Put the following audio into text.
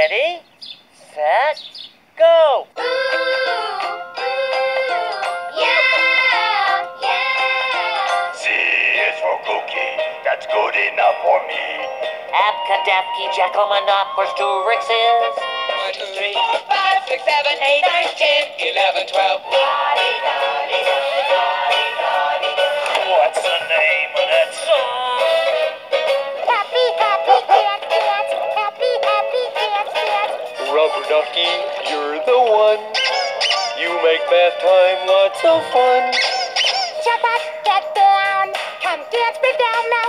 Ready, set, go. C is for cookie. That's good enough for me. Abkadabky, Jackalmanopers, Duryxes. One, two, three, four, five, six, seven, eight, nine, ten, eleven, twelve. What's ducky, you're the one. You make bath time lots of fun. Shut that, get down. Come dance me down now.